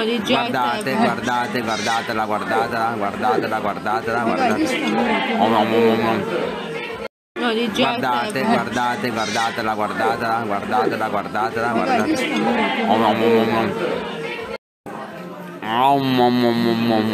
No, di gente. Guardate, guardate, guardatela, guardatela, guardatela, guardatela, guardatela. Oh, no, no, om. No, di Guardate, guardate, guardatela, guardatela, guardatela, guardatela, guardatela. Oh, no, no, no, om. Om, no, no, no, om.